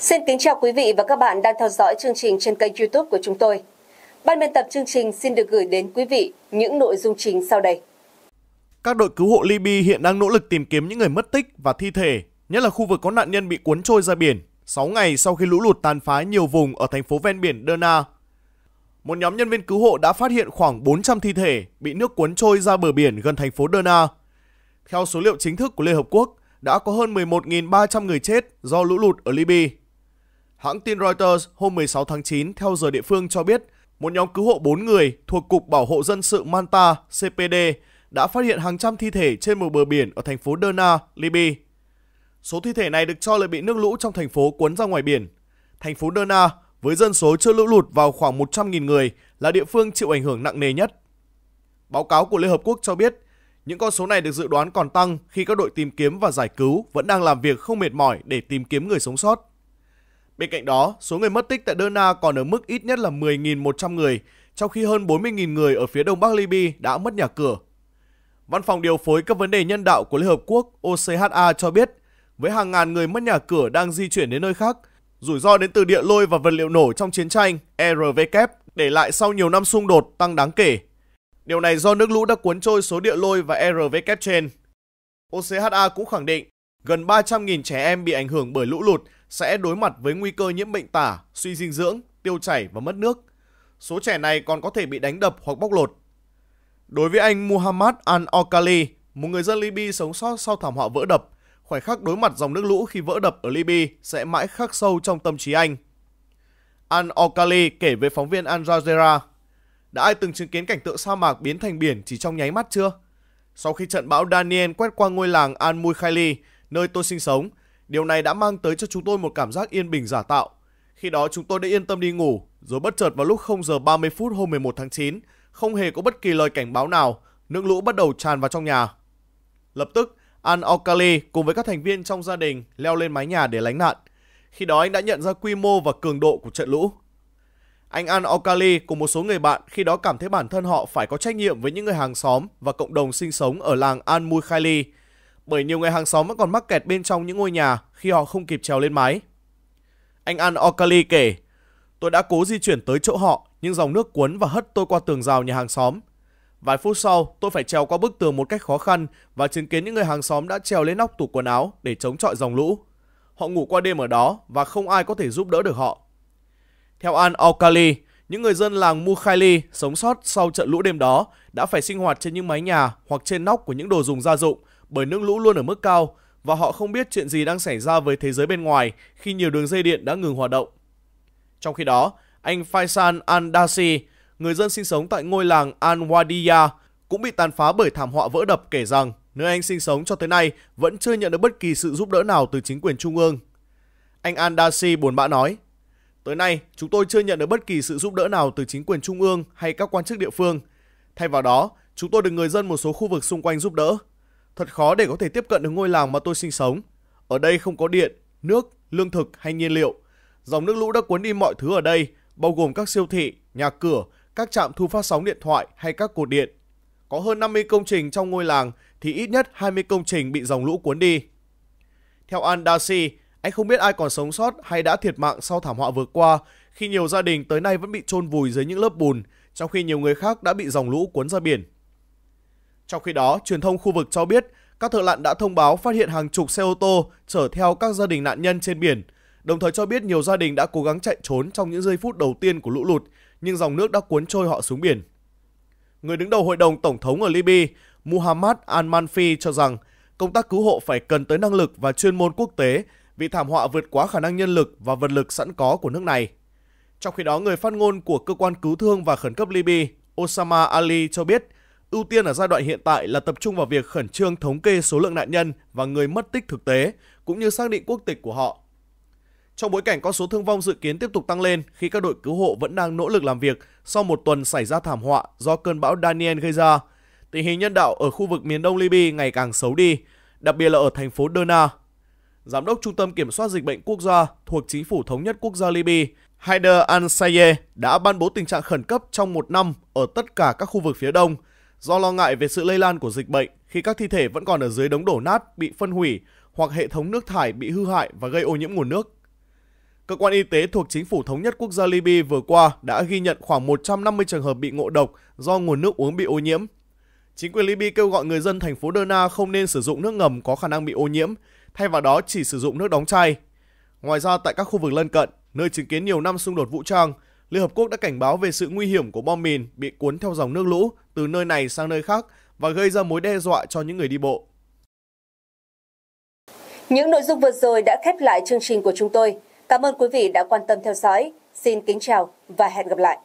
Xin kính chào quý vị và các bạn đang theo dõi chương trình trên kênh youtube của chúng tôi. Ban biên tập chương trình xin được gửi đến quý vị những nội dung chính sau đây. Các đội cứu hộ Libya hiện đang nỗ lực tìm kiếm những người mất tích và thi thể, nhất là khu vực có nạn nhân bị cuốn trôi ra biển 6 ngày sau khi lũ lụt tàn phá nhiều vùng ở thành phố ven biển Derna. Một nhóm nhân viên cứu hộ đã phát hiện khoảng 400 thi thể bị nước cuốn trôi ra bờ biển gần thành phố Derna. Theo số liệu chính thức của Liên Hợp Quốc, đã có hơn 11.300 người chết do lũ lụt ở Libya. Hãng tin Reuters hôm 16 tháng 9 theo giờ địa phương cho biết một nhóm cứu hộ 4 người thuộc Cục Bảo hộ Dân sự Manta CPD đã phát hiện hàng trăm thi thể trên một bờ biển ở thành phố Derna, Libya. Số thi thể này được cho là bị nước lũ trong thành phố cuốn ra ngoài biển. Thành phố Derna với dân số chưa lũ lụt vào khoảng 100.000 người là địa phương chịu ảnh hưởng nặng nề nhất. Báo cáo của Liên Hợp Quốc cho biết những con số này được dự đoán còn tăng khi các đội tìm kiếm và giải cứu vẫn đang làm việc không mệt mỏi để tìm kiếm người sống sót. Bên cạnh đó, số người mất tích tại Derna còn ở mức ít nhất là 10.100 người, trong khi hơn 40.000 người ở phía đông bắc Libya đã mất nhà cửa. Văn phòng điều phối các vấn đề nhân đạo của Liên Hợp Quốc OCHA cho biết, với hàng ngàn người mất nhà cửa đang di chuyển đến nơi khác, rủi ro đến từ địa lôi và vật liệu nổ trong chiến tranh RVK để lại sau nhiều năm xung đột tăng đáng kể. Điều này do nước lũ đã cuốn trôi số địa lôi và RVK trên. OCHA cũng khẳng định gần 300.000 trẻ em bị ảnh hưởng bởi lũ lụt sẽ đối mặt với nguy cơ nhiễm bệnh tả, suy dinh dưỡng, tiêu chảy và mất nước. Số trẻ này còn có thể bị đánh đập hoặc bóc lột. Đối với anh Muhammad Al-Okali, một người dân Libya sống sót sau thảm họa vỡ đập, khoảnh khắc đối mặt dòng nước lũ khi vỡ đập ở Libya sẽ mãi khắc sâu trong tâm trí anh. Al-Okali kể với phóng viên Al Jazeera, đã ai từng chứng kiến cảnh tượng sa mạc biến thành biển chỉ trong nháy mắt chưa? Sau khi trận bão Daniel quét qua ngôi làng Al-Mukhaili, nơi tôi sinh sống, Điều này đã mang tới cho chúng tôi một cảm giác yên bình giả tạo. Khi đó chúng tôi đã yên tâm đi ngủ, rồi bất chợt vào lúc 0 giờ 30 phút hôm 11 tháng 9, không hề có bất kỳ lời cảnh báo nào, nước lũ bắt đầu tràn vào trong nhà. Lập tức, An Okali cùng với các thành viên trong gia đình leo lên mái nhà để lánh nạn. Khi đó anh đã nhận ra quy mô và cường độ của trận lũ. Anh An Okali cùng một số người bạn khi đó cảm thấy bản thân họ phải có trách nhiệm với những người hàng xóm và cộng đồng sinh sống ở làng An Mui Mukhaili bởi nhiều người hàng xóm vẫn còn mắc kẹt bên trong những ngôi nhà khi họ không kịp trèo lên mái. Anh An Okali kể, tôi đã cố di chuyển tới chỗ họ nhưng dòng nước cuốn và hất tôi qua tường rào nhà hàng xóm. Vài phút sau, tôi phải trèo qua bức tường một cách khó khăn và chứng kiến những người hàng xóm đã trèo lên nóc tủ quần áo để chống chọi dòng lũ. Họ ngủ qua đêm ở đó và không ai có thể giúp đỡ được họ. Theo An Okali, những người dân làng Mukhaili sống sót sau trận lũ đêm đó đã phải sinh hoạt trên những mái nhà hoặc trên nóc của những đồ dùng gia dụng bởi nước lũ luôn ở mức cao và họ không biết chuyện gì đang xảy ra với thế giới bên ngoài khi nhiều đường dây điện đã ngừng hoạt động. Trong khi đó, anh Faisal Al-Dasi, người dân sinh sống tại ngôi làng Al-Wadiya, cũng bị tàn phá bởi thảm họa vỡ đập kể rằng nơi anh sinh sống cho tới nay vẫn chưa nhận được bất kỳ sự giúp đỡ nào từ chính quyền trung ương. Anh Al-Dasi buồn bã nói, Tới nay, chúng tôi chưa nhận được bất kỳ sự giúp đỡ nào từ chính quyền trung ương hay các quan chức địa phương. Thay vào đó, chúng tôi được người dân một số khu vực xung quanh giúp đỡ. Thật khó để có thể tiếp cận được ngôi làng mà tôi sinh sống. Ở đây không có điện, nước, lương thực hay nhiên liệu. Dòng nước lũ đã cuốn đi mọi thứ ở đây, bao gồm các siêu thị, nhà cửa, các trạm thu phát sóng điện thoại hay các cột điện. Có hơn 50 công trình trong ngôi làng thì ít nhất 20 công trình bị dòng lũ cuốn đi. Theo Andasi, anh không biết ai còn sống sót hay đã thiệt mạng sau thảm họa vừa qua khi nhiều gia đình tới nay vẫn bị chôn vùi dưới những lớp bùn, trong khi nhiều người khác đã bị dòng lũ cuốn ra biển. Trong khi đó, truyền thông khu vực cho biết các thợ lặn đã thông báo phát hiện hàng chục xe ô tô chở theo các gia đình nạn nhân trên biển, đồng thời cho biết nhiều gia đình đã cố gắng chạy trốn trong những giây phút đầu tiên của lũ lụt, nhưng dòng nước đã cuốn trôi họ xuống biển. Người đứng đầu hội đồng tổng thống ở Libya, Muhammad Al-Manfi cho rằng công tác cứu hộ phải cần tới năng lực và chuyên môn quốc tế vì thảm họa vượt quá khả năng nhân lực và vật lực sẵn có của nước này. Trong khi đó, người phát ngôn của cơ quan cứu thương và khẩn cấp Libya, Osama Ali cho biết Ưu tiên ở giai đoạn hiện tại là tập trung vào việc khẩn trương thống kê số lượng nạn nhân và người mất tích thực tế, cũng như xác định quốc tịch của họ. Trong bối cảnh con số thương vong dự kiến tiếp tục tăng lên khi các đội cứu hộ vẫn đang nỗ lực làm việc sau một tuần xảy ra thảm họa do cơn bão Daniel gây ra, tình hình nhân đạo ở khu vực miền đông Libya ngày càng xấu đi, đặc biệt là ở thành phố Derna. Giám đốc Trung tâm Kiểm soát Dịch bệnh Quốc gia thuộc Chính phủ Thống nhất Quốc gia Libya, Haider al-Sayed đã ban bố tình trạng khẩn cấp trong một năm ở tất cả các khu vực phía đông – do lo ngại về sự lây lan của dịch bệnh khi các thi thể vẫn còn ở dưới đống đổ nát bị phân hủy hoặc hệ thống nước thải bị hư hại và gây ô nhiễm nguồn nước. Cơ quan y tế thuộc chính phủ thống nhất quốc gia Libya vừa qua đã ghi nhận khoảng 150 trường hợp bị ngộ độc do nguồn nước uống bị ô nhiễm. Chính quyền Libya kêu gọi người dân thành phố Derna không nên sử dụng nước ngầm có khả năng bị ô nhiễm, thay vào đó chỉ sử dụng nước đóng chai. Ngoài ra tại các khu vực lân cận, nơi chứng kiến nhiều năm xung đột vũ trang, Liên Hợp Quốc đã cảnh báo về sự nguy hiểm của bom mìn bị cuốn theo dòng nước lũ từ nơi này sang nơi khác và gây ra mối đe dọa cho những người đi bộ. Những nội dung vừa rồi đã khép lại chương trình của chúng tôi. Cảm ơn quý vị đã quan tâm theo dõi. Xin kính chào và hẹn gặp lại.